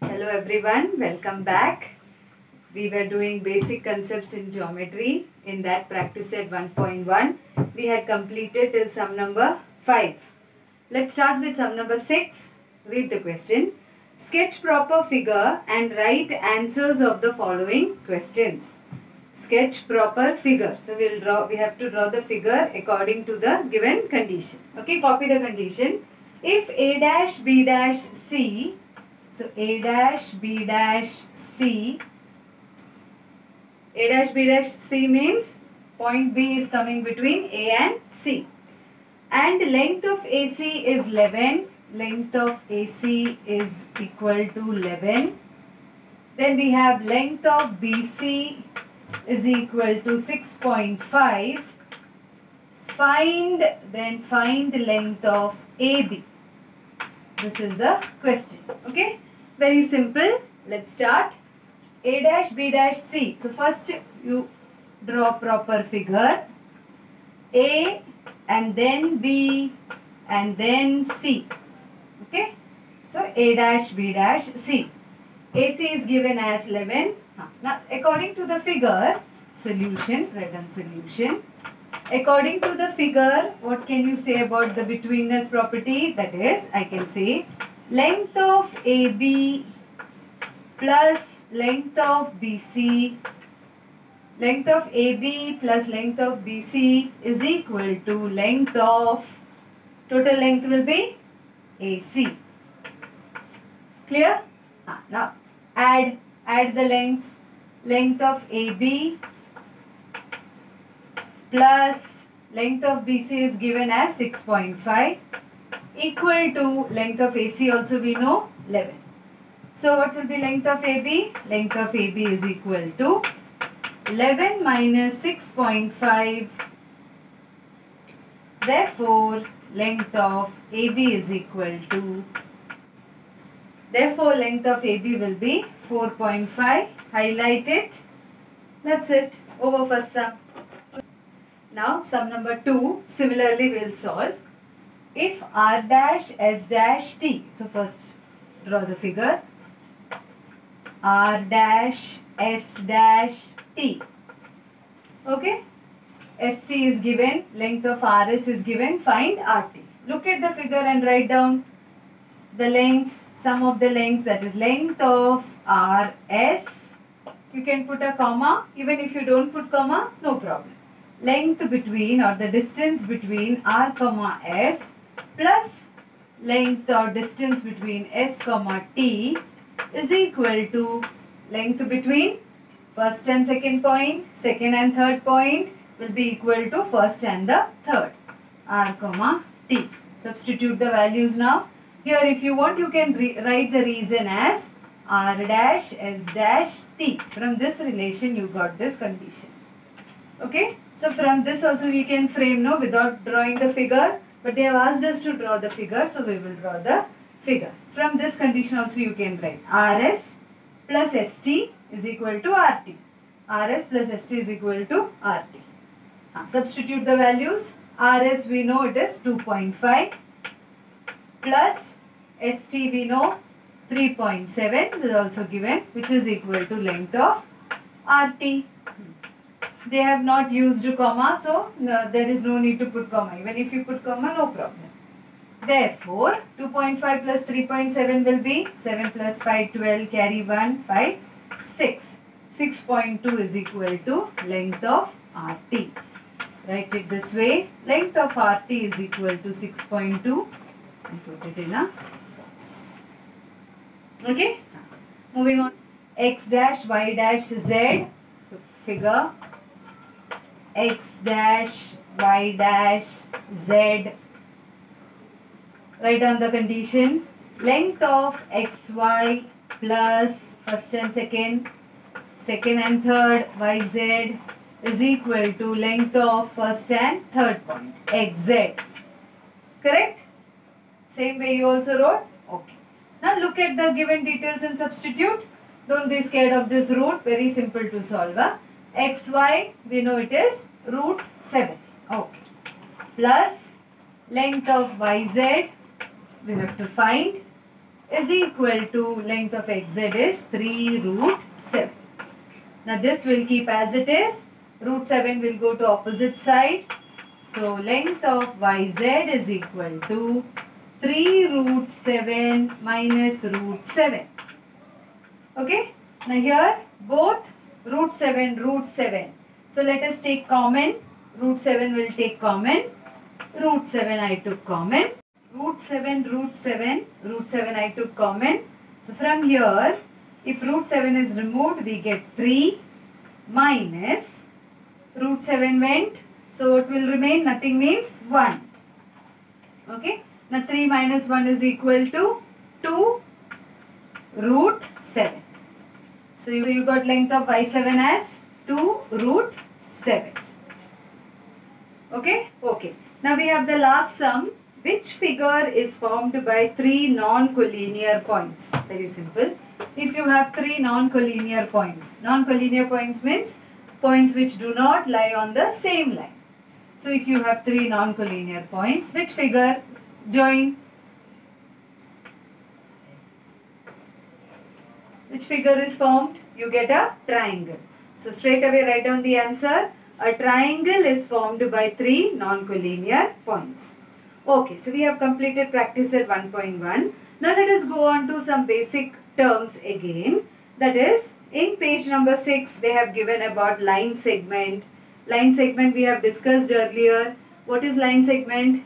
Hello everyone, welcome back. We were doing basic concepts in geometry. In that practice set 1.1, we had completed till sum number 5. Let's start with sum number 6. Read the question. Sketch proper figure and write answers of the following questions. Sketch proper figure. So we'll draw, we have to draw the figure according to the given condition. Okay, copy the condition. If A dash B dash C so A dash B dash C. A dash B dash C means point B is coming between A and C. And length of AC is 11. Length of AC is equal to 11. Then we have length of BC is equal to 6.5. Find, then find length of AB. This is the question. Okay. Very simple. Let's start. A dash B dash C. So first you draw proper figure. A and then B and then C. Okay. So A dash B dash C. AC is given as 11. Now according to the figure, solution, write down solution. According to the figure, what can you say about the betweenness property? That is, I can say length of AB plus length of BC length of AB plus length of BC is equal to length of total length will be AC clear? Ah, now add add the lengths. Length of AB plus length of BC is given as 6.5 equal to length of AC also we know 11. So what will be length of AB? Length of AB is equal to 11 minus 6.5. Therefore, length of AB is equal to Therefore, length of AB will be 4.5. Highlight it. That's it. Over first sum. Now, sum number 2. Similarly, we'll solve if r dash s dash t so first draw the figure. R dash s dash t. Okay? St is given length of rs is given find rt look at the figure and write down the lengths sum of the lengths that is length of rs you can put a comma even if you don't put comma no problem. Length between or the distance between r comma s plus length or distance between s comma t is equal to length between first and second point, second and third point will be equal to first and the third r comma t. Substitute the values now. Here if you want you can write the reason as r dash s dash t. From this relation you got this condition. Okay. So from this also we can frame no without drawing the figure but they have asked us to draw the figure, so we will draw the figure. From this condition also you can write RS plus ST is equal to RT. RS plus ST is equal to RT. Uh, substitute the values. RS we know it is 2.5 plus ST we know 3.7 is also given which is equal to length of RT they have not used comma so no, there is no need to put comma. Even if you put comma no problem. Therefore 2.5 plus 3.7 will be 7 plus 5 12 carry 1 5 6 6.2 is equal to length of RT write it this way. Length of RT is equal to 6.2 and put it in a box okay? Moving on. X dash y dash z. So figure x dash y dash z. Write down the condition. Length of xy plus first and second second and third yz is equal to length of first and third point xz correct? Same way you also wrote? Okay. Now look at the given details and substitute. Don't be scared of this root. Very simple to solve huh? Xy we know it is root 7 okay plus length of yz we have to find is equal to length of xz is 3 root 7. Now this will keep as it is. Root 7 will go to opposite side. So length of yz is equal to 3 root 7 minus root 7. Okay. Now here both root 7 root 7. So let us take common. Root 7 will take common. Root 7 I took common. Root 7 root 7 root 7 I took common. So from here if root 7 is removed we get 3 minus root 7 went. So what will remain? Nothing means 1 okay? Now 3 minus 1 is equal to 2 root 7 so you, you got length of y7 as 2 root 7 okay okay now we have the last sum which figure is formed by three non-collinear points? Very simple. If you have three non-collinear points, non-collinear points means points which do not lie on the same line. So if you have three non-collinear points, which figure join? Which figure is formed? You get a triangle. So straight away write down the answer. A triangle is formed by three non-collinear points. Okay, so we have completed practice set 1.1. Now let us go on to some basic terms again. That is, in page number 6, they have given about line segment. Line segment we have discussed earlier. What is line segment?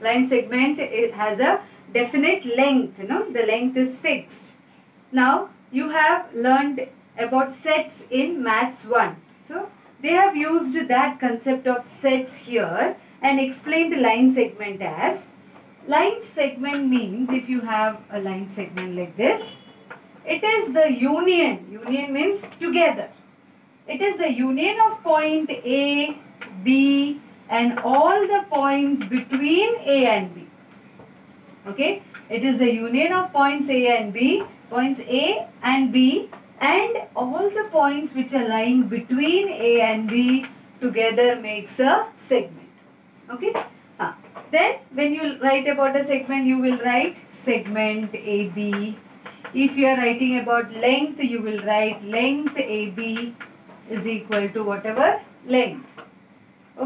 Line segment it has a definite length, you know, the length is fixed. Now, you have learned about sets in maths 1. So, they have used that concept of sets here and explained the line segment as line segment means if you have a line segment like this it is the union union means together. It is the union of point A B and all the points between A and B. Okay? It is the union of points A and B points A and B and all the points which are lying between A and B together makes a segment. Okay? Ah. then when you write about a segment you will write segment AB if you are writing about length you will write length AB is equal to whatever length.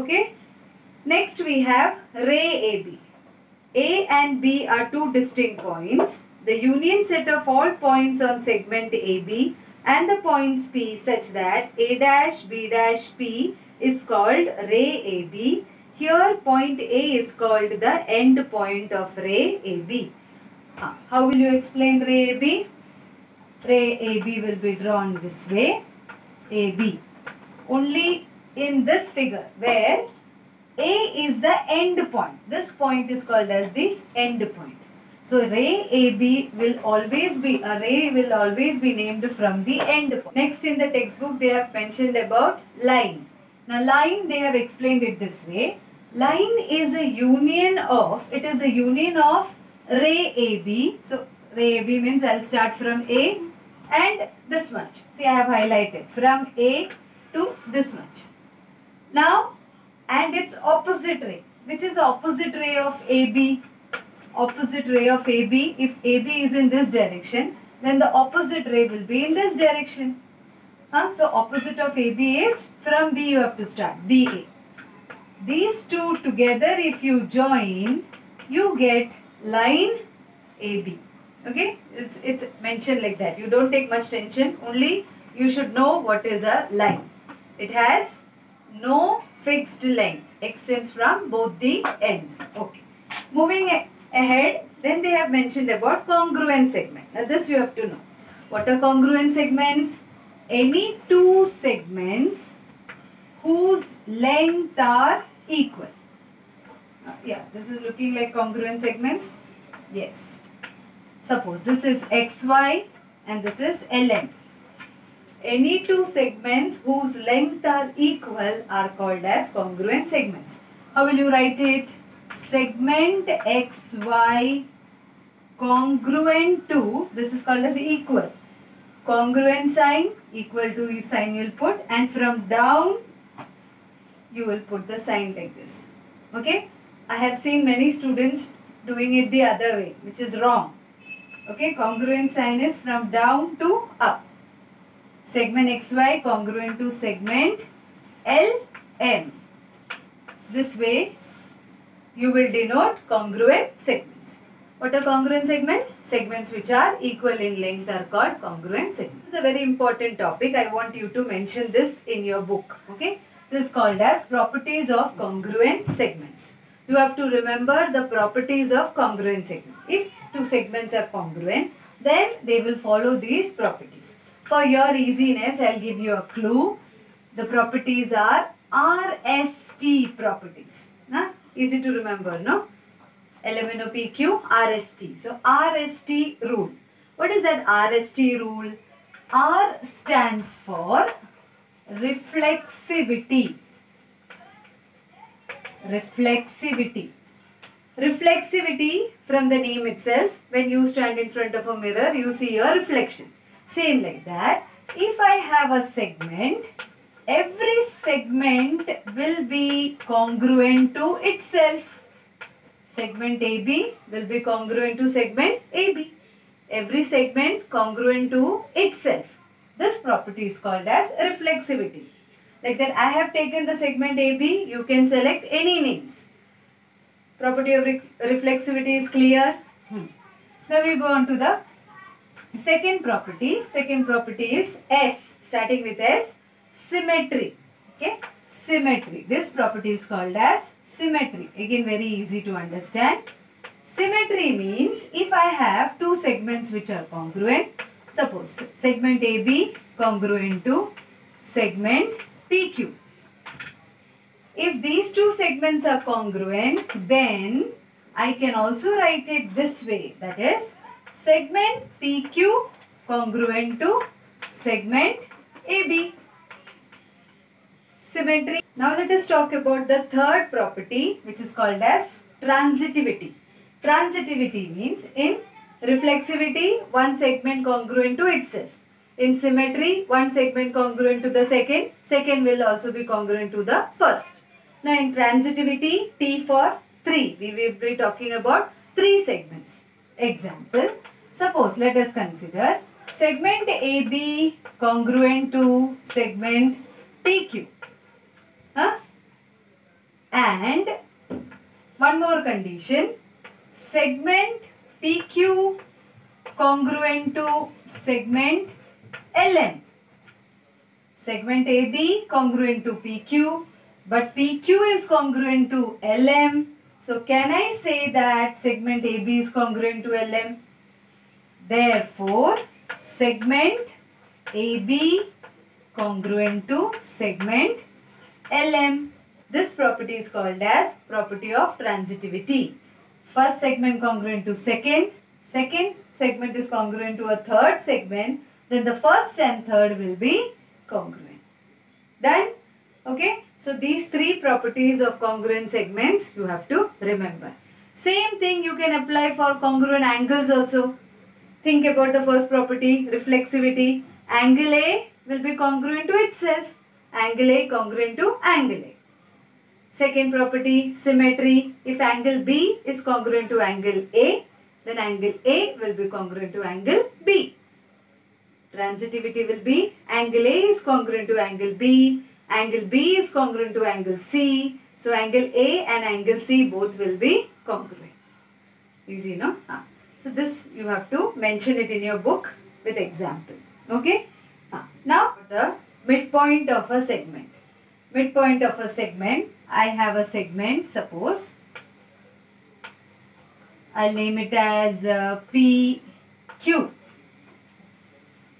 Okay? Next we have ray AB A and B are two distinct points the union set of all points on segment AB and the points P such that A dash B dash P is called ray AB here point A is called the end point of ray AB. Uh, how will you explain ray AB? Ray AB will be drawn this way. AB. Only in this figure where A is the end point. This point is called as the end point. So ray AB will always be, a ray will always be named from the end. Next in the textbook they have mentioned about line. Now line they have explained it this way line is a union of, it is a union of ray AB. So, ray AB means I'll start from A and this much. See, I have highlighted from A to this much. Now, and its opposite ray. Which is opposite ray of AB? Opposite ray of AB. If AB is in this direction, then the opposite ray will be in this direction. Huh? So, opposite of AB is from B you have to start. BA. These two together if you join, you get line AB. Okay, it's, it's mentioned like that. You don't take much tension, only you should know what is a line. It has no fixed length, extends from both the ends. Okay. Moving ahead, then they have mentioned about congruent segment. Now this you have to know. What are congruent segments? Any two segments whose length are equal. Uh, yeah, this is looking like congruent segments. Yes. Suppose this is xy and this is ln. Any two segments whose length are equal are called as congruent segments. How will you write it? Segment xy congruent to, this is called as equal. Congruent sign equal to sign you will put and from down you will put the sign like this. Okay. I have seen many students doing it the other way which is wrong. Okay, congruent sign is from down to up. Segment XY congruent to segment LM. This way you will denote congruent segments. What are congruent segments? Segments which are equal in length are called congruent segments. This is a very important topic. I want you to mention this in your book. Okay. This is called as properties of congruent segments. You have to remember the properties of congruent segments. If two segments are congruent, then they will follow these properties. For your easiness, I'll give you a clue. The properties are RST properties. Huh? Easy to remember, no? LMNOPQ, RST. So, RST rule. What is that RST rule? R stands for reflexivity. Reflexivity. Reflexivity from the name itself, when you stand in front of a mirror, you see your reflection. Same like that. If I have a segment, every segment will be congruent to itself. Segment AB will be congruent to segment AB. Every segment congruent to itself. This property is called as reflexivity. Like that I have taken the segment AB, you can select any names. Property of re reflexivity is clear. Hmm. Now we go on to the second property. Second property is S, starting with S, symmetry. Okay, symmetry. This property is called as symmetry. Again, very easy to understand. Symmetry means if I have two segments which are congruent, suppose segment AB congruent to segment PQ. If these two segments are congruent, then I can also write it this way. That is, segment PQ congruent to segment AB. Symmetry. Now let us talk about the third property which is called as transitivity. Transitivity means in reflexivity, one segment congruent to itself. In symmetry, one segment congruent to the second, second will also be congruent to the first. Now in transitivity, T for 3, we will be talking about 3 segments. Example, suppose let us consider segment AB congruent to segment PQ. Huh? And one more condition, segment PQ congruent to segment LM. Segment AB congruent to PQ, but PQ is congruent to LM. So can I say that segment AB is congruent to LM? Therefore, segment AB congruent to segment LM. This property is called as property of transitivity. First segment congruent to second, second segment is congruent to a third segment, then the first and third will be congruent. Done? Okay. So these three properties of congruent segments you have to remember. Same thing you can apply for congruent angles also. Think about the first property, reflexivity. Angle A will be congruent to itself. Angle A congruent to angle A. Second property, symmetry. If angle B is congruent to angle A, then angle A will be congruent to angle B. Transitivity will be angle A is congruent to angle B, angle B is congruent to angle C. So angle A and angle C both will be congruent. Easy, no? Ah. So this you have to mention it in your book with example. Okay? Ah. Now the midpoint of a segment. Midpoint of a segment. I have a segment, suppose. I'll name it as uh, PQ.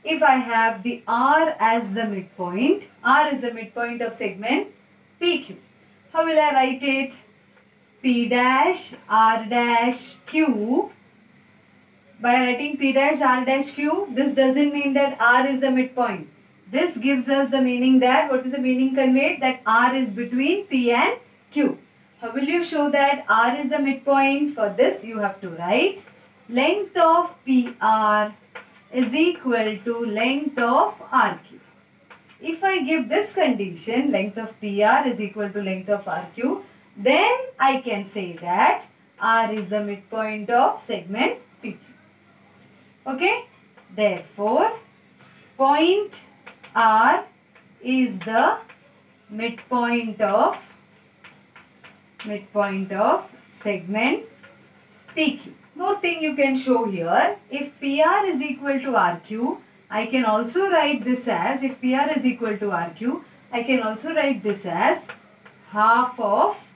If I have the R as the midpoint, R is the midpoint of segment PQ. How will I write it? P dash R dash Q. By writing P dash R dash Q, this doesn't mean that R is the midpoint. This gives us the meaning that, what is the meaning conveyed? That R is between P and Q. How will you show that R is the midpoint? For this, you have to write length of PR is equal to length of RQ. If I give this condition, length of PR is equal to length of RQ, then I can say that R is the midpoint of segment PQ. Okay. Therefore, point R is the midpoint of midpoint of segment PQ. More thing you can show here, if PR is equal to RQ, I can also write this as, if PR is equal to RQ, I can also write this as half of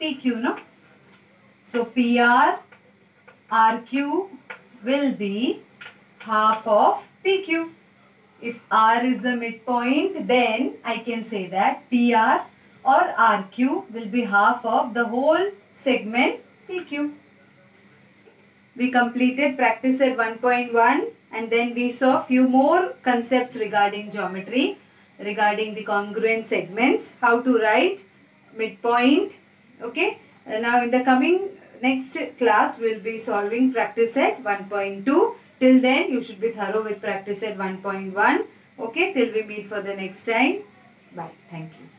PQ, no? So, PR, RQ will be half of PQ. If R is the midpoint, then I can say that PR or RQ will be half of the whole segment PQ. We completed practice set 1.1 and then we saw few more concepts regarding geometry, regarding the congruent segments, how to write midpoint. Okay. Now in the coming next class we will be solving practice set 1.2. Till then you should be thorough with practice set 1.1. Okay. Till we meet for the next time. Bye. Thank you.